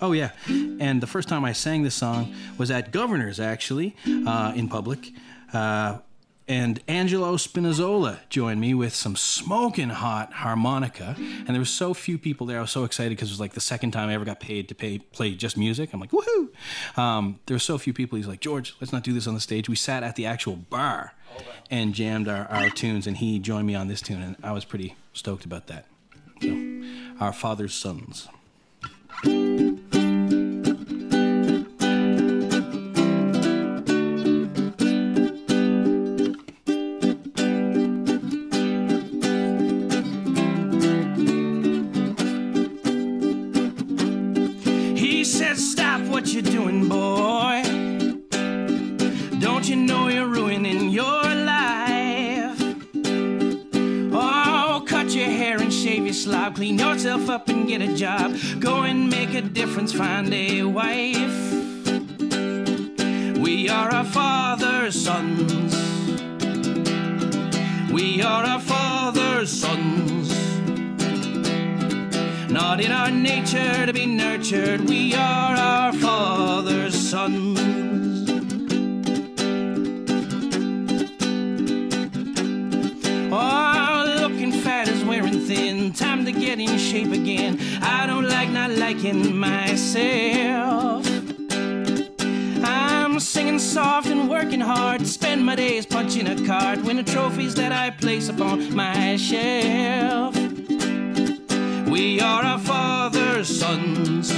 Oh yeah, and the first time I sang this song was at Governor's actually uh, in public, uh, and Angelo Spinazzola joined me with some smoking hot harmonica, and there were so few people there. I was so excited because it was like the second time I ever got paid to pay play just music. I'm like woohoo! Um, there were so few people. He's like George, let's not do this on the stage. We sat at the actual bar and jammed our, our tunes, and he joined me on this tune, and I was pretty stoked about that. So, our father's sons. Said, Stop what you're doing, boy. Don't you know you're ruining your life? Oh, cut your hair and shave your slob. Clean yourself up and get a job. Go and make a difference, find a wife. We are our father's sons. We are our father's sons. Not in our nature to be nurtured, we are our father's sons. Oh, looking fat is wearing thin, time to get in shape again. I don't like not liking myself. I'm singing soft and working hard spend my days punching a card, winning trophies that I place upon my shelf. We are our father's sons.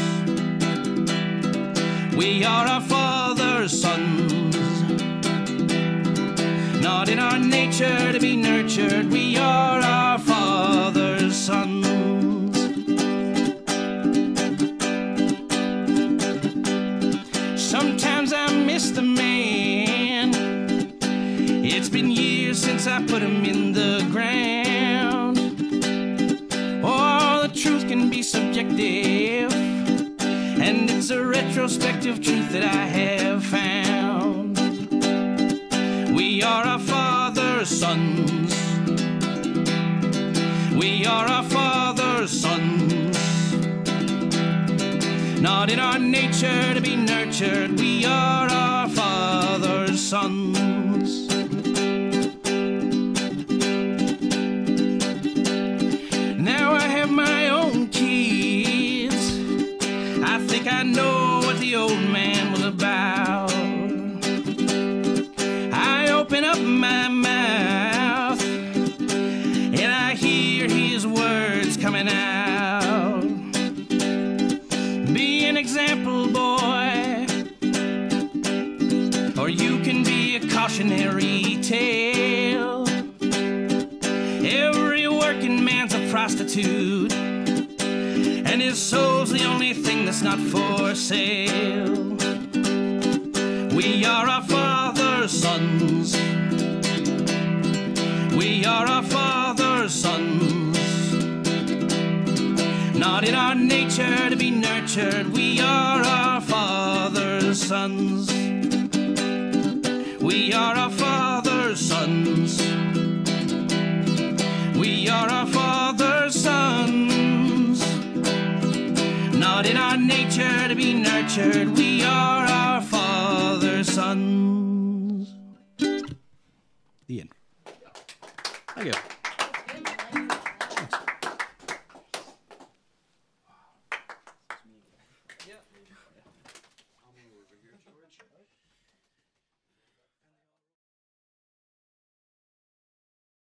We are our father's sons. Not in our nature to be nurtured, we are our father's sons. Sometimes I miss the man. It's been years since I put him in the ground. Retrospective truth that I have found. We are our father's sons. We are our father's sons. Not in our nature to be nurtured, we are our father's sons. My mouth and I hear his words coming out. Be an example, boy, or you can be a cautionary tale. Every working man's a prostitute, and his soul's the only thing that's not for sale. We are our father's sons. We are our father's sons. Not in our nature to be nurtured, we are our father's sons. We are our father's sons. We are our father's sons. Not in our nature to be nurtured, we are our father's sons. The end. Thank you. Thanks.